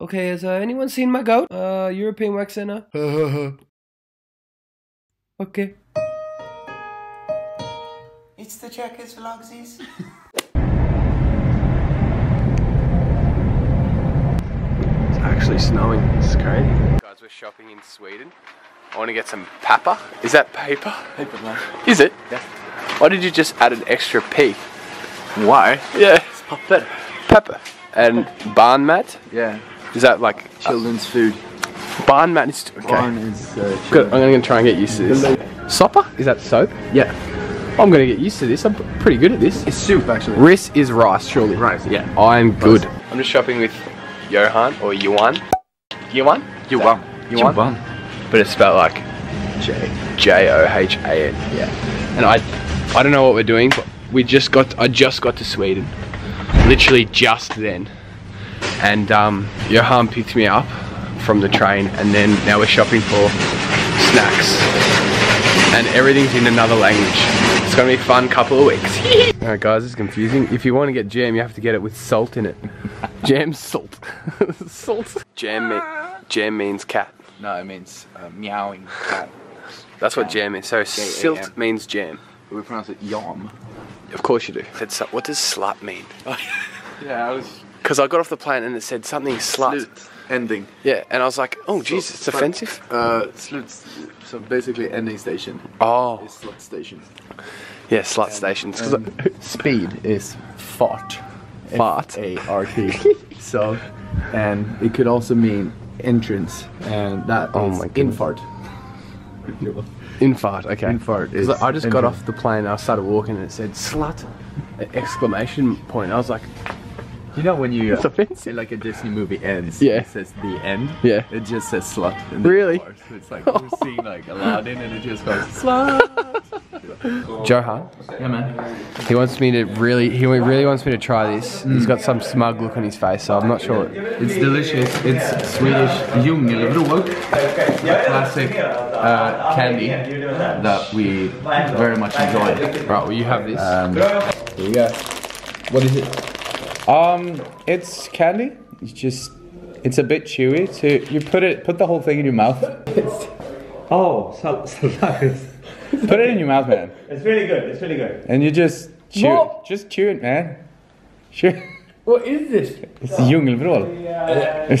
Okay, has uh, anyone seen my goat? Uh, European Wax Center? okay. It's the Checkers Vlogsies. It's actually snowing. It's crazy. Guys, we're shopping in Sweden. I want to get some papa. Is that paper? Paper man. Is it? Yeah. Why did you just add an extra P? Why? Yeah. It's Papper. Pepper. And barn mat? Yeah. Is that like Children's food. barn mat? Is, okay. Barn is uh, Good. I'm gonna try and get used to this. Sopper? Is that soap? Yeah. I'm gonna get used to this. I'm pretty good at this. It's soup actually. Rice is rice, surely. Rice, yeah. I'm good. I'm just shopping with Johan or Yuan. Yuan. Yuan? Yuan. Yuan. But it's spelled like J. J O H A N. Yeah. And I, I don't know what we're doing, but we just got. I just got to Sweden, literally just then, and um, Johan picked me up from the train, and then now we're shopping for snacks, and everything's in another language. It's gonna be a fun couple of weeks. Alright guys, it's confusing. If you want to get jam, you have to get it with salt in it. Jam salt. salt. Jam, me- jam means cat. No, it means uh, meowing cat. That's what jam is. So sylt means jam. We pronounce it yom. Of course you do. Su- what does slut mean? Yeah, I was Because I got off the plane and it said something slut. ending. Yeah, and I was like, oh jeez, it's offensive. Uh, slut. So basically, ending station Oh, is slut station. yeah, slut stations. 'Cause And speed is fart. Fart. A R T. So, and it could also mean entrance, and that Oh is my goodness. infart. infart. Okay. Infart 'Cause is I just got off the plane and I started walking and it said slut, exclamation point. I was like, You know when you It's offensive. like a Disney movie ends, Yeah. it says the end. Yeah. It just says slut. in the Really? part. So it's like we're seeing like Aladdin, and it just goes slut. Johan. Yeah, man. He wants me to really, he really wants me to try this. He's got some smug look on his face, so I'm not sure. It's delicious. It's Swedish djungelvrål, a classic uh, candy that we very much enjoy. Right, well you have this. Um, here you go. what is it? Um, it's candy. It's just, it's a bit chewy. So you put it, put the whole thing in your mouth. Oh, so, so that is. put it in your mouth, man. It's really good. It's really good. And you just chew, What? just chew it, man. Chew. What is this? It's oh. djungelvrål. Yeah.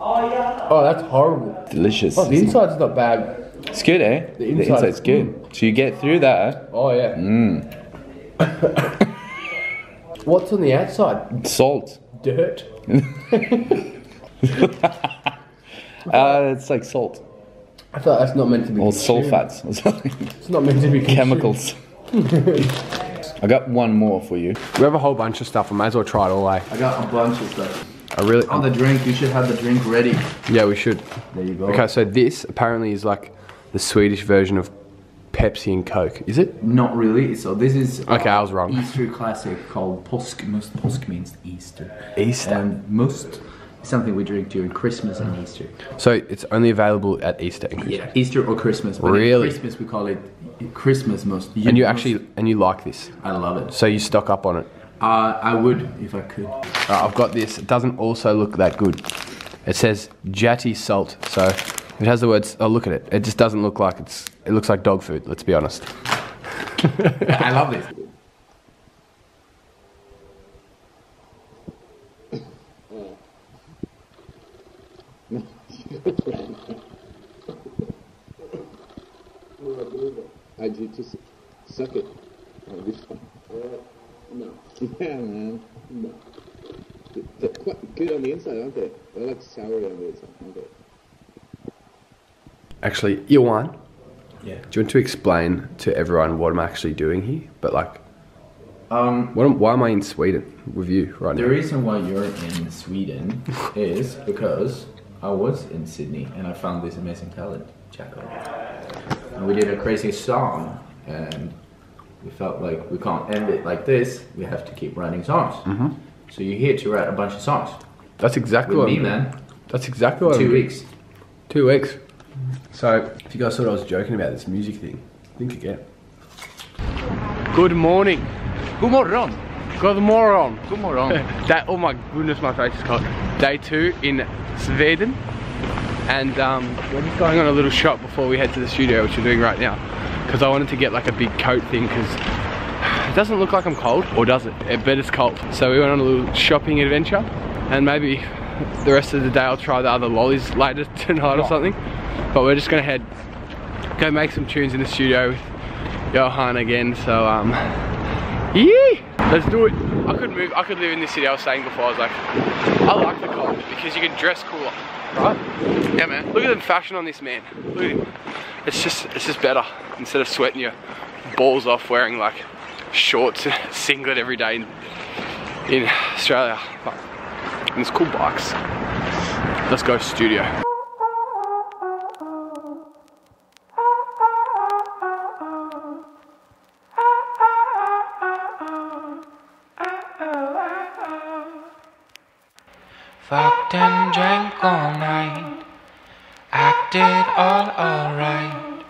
oh, that's horrible. Delicious. Oh, the inside's not bad. It's good, eh? The, inside- inside's good. So you get through that. Oh yeah. Mm. What's on the outside? Salt. Dirt. Uh, it's like salt I thought that's not meant to be. or consumed. sulfates or something. It's not meant to be. Chemicals. I got one more for you. We have a whole bunch of stuff. I might as well try it all, eh? I got a bunch of stuff. I really. On the drink, you should have the drink ready. Yeah, we should. There you go. Okay, so this apparently is like the Swedish version of Pepsi and Coke. Is it? Not really. So this is uh, Okay, I was wrong. Easter classic called Påsk. Most Påsk means Easter. Easter. And most something we drink during Christmas and Easter. So it's only available at Easter and Christmas. Yeah, Easter or Christmas. But Really? Christmas we call it Christmas must. And you actually and you like this, I love it. so you stock up on it. Uh, I would if I could. Alright, I've got this. It doesn't also look that good. It says Jati salt, so it has the words. Oh, look at it. It just doesn't look like it's. It looks like dog food. Let's be honest. I love this. I ju- just suck it. This no. Yeah, man. No. They're quite good on the inside, aren't they? They're like sour on the inside, aren't they? Actually, Johan, Yeah. do you want to explain to everyone what I'm actually doing here? But like, Um, what am, why am I in Sweden with you right the now? The reason why you're in Sweden is because I was in Sydney and I found this amazing talent, Jacko. And we did a crazy song and we felt like we can't end it like this. We have to keep writing songs. Mm-hmm. So you're here to write a bunch of songs That's exactly with what me, I'm, man. That's exactly what Two I'm weeks. Two weeks. So, if you guys thought I was joking about this music thing, think again. Good morning. Good morgon! Got the moron. Good morning. That, oh my goodness, my face is cold. Day two in Sweden. And um, we're just going on a little shop before we head to the studio, which we're doing right now. Because I wanted to get like a big coat thing, because it doesn't look like I'm cold, or does it? I bet it's cold. So we went on a little shopping adventure, and maybe the rest of the day I'll try the other lollies later tonight or something. But we're just gonna head, go make some tunes in the studio with Johan again. So um, yeah, let's do it. I could move, I could live in this city. I was saying before, I was like, I like the cold because you can dress cooler, right? Yeah, man. Look at the fashion on this man. Look at him. It's just, it's just better instead of sweating your balls off wearing like shorts, singlet every day in, in Australia. But, and there's cool bikes. Let's go studio. Fucked and drank all night. Acted all alright.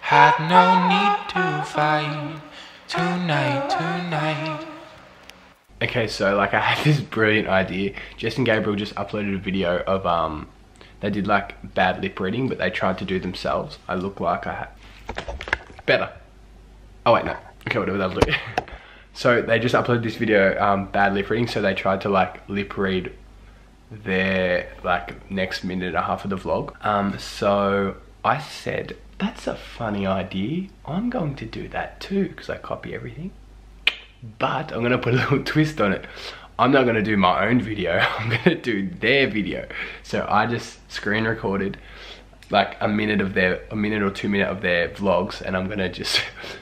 Had no need to fight. Tonight, tonight. Okay, so like I had this brilliant idea. And Gabriel just uploaded a video of um they did like bad lip reading, but they tried to do themselves. I look like I had better. Oh wait, no. Okay, whatever that'll do. so they just uploaded this video, um, bad lip reading. So they tried to like lip read their like next minute and a half of the vlog. Um, so I said that's a funny idea. I'm going to do that too because I copy everything but I'm gonna put a little twist on it. I'm not gonna do my own video, I'm gonna do their video. So I just screen recorded like a minute of their, a minute or two minute of their vlogs and I'm gonna just,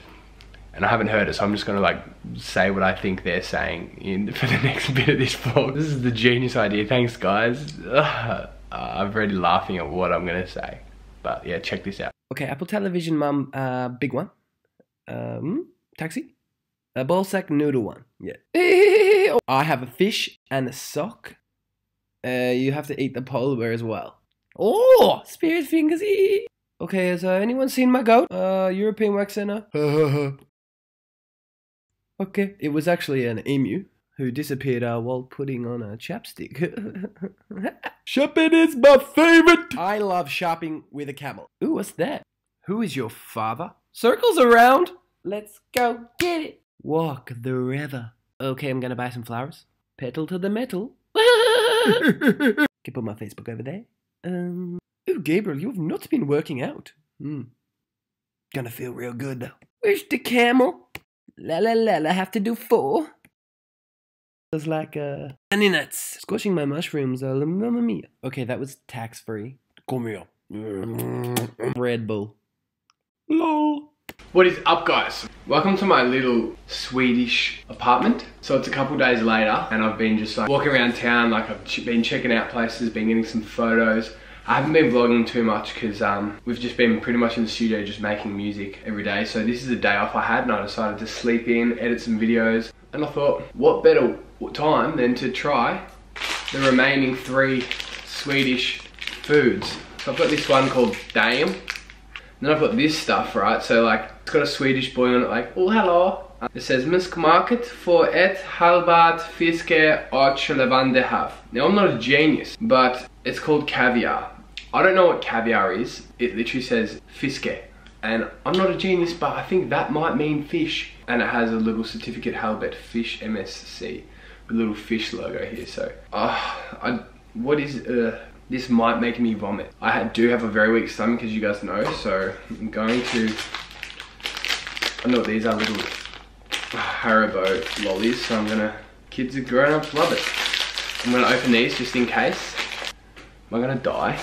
and I haven't heard it, so I'm just gonna like say what I think they're saying in for the next bit of this vlog. This is the genius idea, thanks guys. Ugh, I'm already laughing at what I'm gonna say. But yeah, check this out. Okay, Apple Television, mum, uh, big one. Um, taxi. A ball sack noodle one. Yeah. I have a fish and a sock. Uh, you have to eat the polar bear as well. Oh, spirit fingers. Okay, has uh, anyone seen my goat? Uh, European Wax Center. Okay, it was actually an emu who disappeared uh, while putting on a chapstick. shopping is my favorite. I love shopping with a camel. Ooh, what's that? Who is your father? Circles around. Let's go get it. Walk the river. Okay, I'm gonna buy some flowers. Petal to the metal. Can put my Facebook over there. Um. Oh, Gabriel, you have not been working out. Hmm. Gonna feel real good though. Where's the camel? La la la la. Have to do four. It's like uh. Honey nuts. Squashing my mushrooms. Uh, mamma mia. Okay, that was tax free. Come here. Red Bull. Lol. What is up guys? Welcome to my little Swedish apartment. So it's a couple days later and I've been just like walking around town like I've been checking out places, been getting some photos. I haven't been vlogging too much because um, we've just been pretty much in the studio just making music every day. So this is the day off I had and I decided to sleep in, edit some videos. And I thought, what better time than to try the remaining three Swedish foods. So I've got this one called Daim. Then I've got this stuff, right? So like, it's got a Swedish boy on it like, oh hello. It says Muskmarket for ett halvbart fiske och levande hav. Now I'm not a genius, but it's called caviar. I don't know what caviar is. It literally says fiske. And I'm not a genius, but I think that might mean fish. And it has a little certificate halibut fish MSC. With a little fish logo here, so. Uh, I, what is, uh, this might make me vomit. I do have a very weak stomach, as you guys know, so I'm going to, I know these are, little Haribo lollies, so I'm gonna, kids and grown-ups love it. I'm gonna open these just in case. Am I gonna die?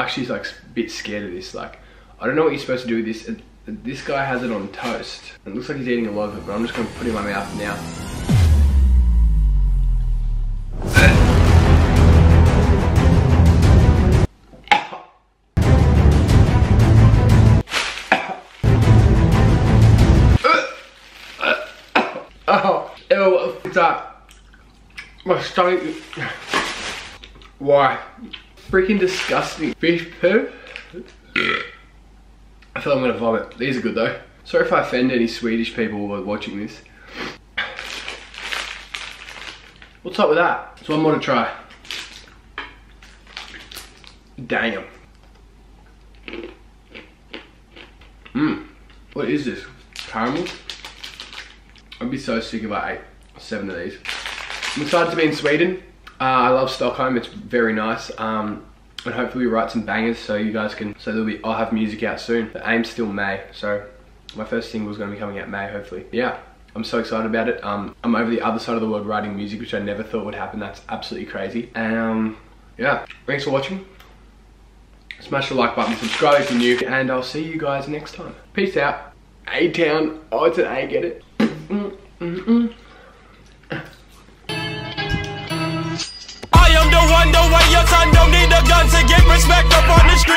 Actually like a bit scared of this, like, I don't know what you're supposed to do with this. This guy has it on toast. It looks like he's eating a lot of it, but I'm just gonna put it in my mouth now. Oh, ew, that? My stomach. Why? Freaking disgusting. Fish poo? I feel I'm gonna vomit. These are good though. Sorry if I offend any Swedish people who are watching this. What's up with that? It's one more to try. Damn. Mmm. What is this? Caramel? I'd be so sick if I ate seven of these. I'm excited to be in Sweden. Uh, I love Stockholm. It's very nice. Um, and hopefully we write some bangers so you guys can, so there'll be, I'll have music out soon. The aim's still May, so my first single is gonna be coming out May, hopefully. Yeah, I'm so excited about it. Um, I'm over the other side of the world writing music, which I never thought would happen. That's absolutely crazy. And um, yeah, thanks for watching. Smash the like button, subscribe if you're new, and I'll see you guys next time. Peace out. A-Town. Oh, it's an A, get it? Mm, mm, mm. To get respect up on the street.